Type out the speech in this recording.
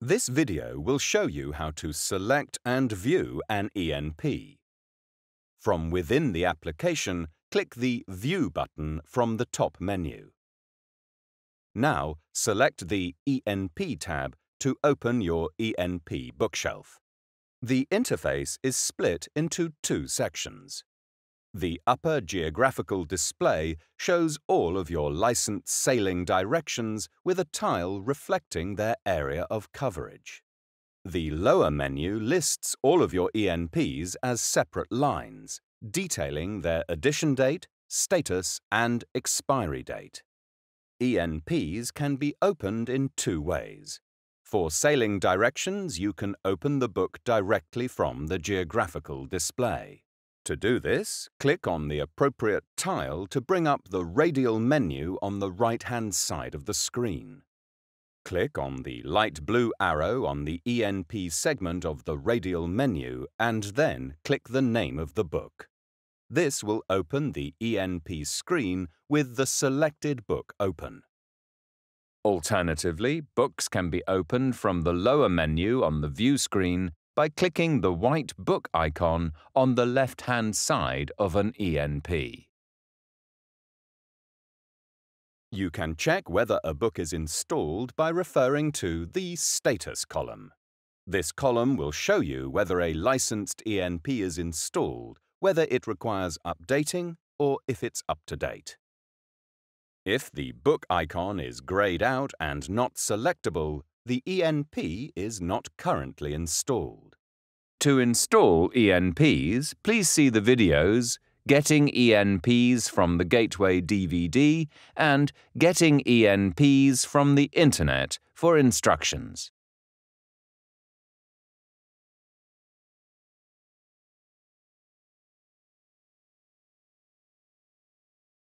This video will show you how to select and view an ENP. From within the application, click the View button from the top menu. Now, select the ENP tab to open your ENP bookshelf. The interface is split into two sections. The upper geographical display shows all of your licensed sailing directions with a tile reflecting their area of coverage. The lower menu lists all of your ENPs as separate lines, detailing their addition date, status, and expiry date. ENPs can be opened in two ways. For sailing directions, you can open the book directly from the geographical display. To do this, click on the appropriate tile to bring up the radial menu on the right-hand side of the screen. Click on the light blue arrow on the ENP segment of the radial menu and then click the name of the book. This will open the ENP screen with the selected book open. Alternatively, books can be opened from the lower menu on the view screen by clicking the white book icon on the left-hand side of an ENP. You can check whether a book is installed by referring to the Status column. This column will show you whether a licensed ENP is installed, whether it requires updating, or if it's up to date. If the book icon is grayed out and not selectable, the ENP is not currently installed. To install ENPs, please see the videos Getting ENPs from the Gateway DVD and Getting ENPs from the Internet for instructions.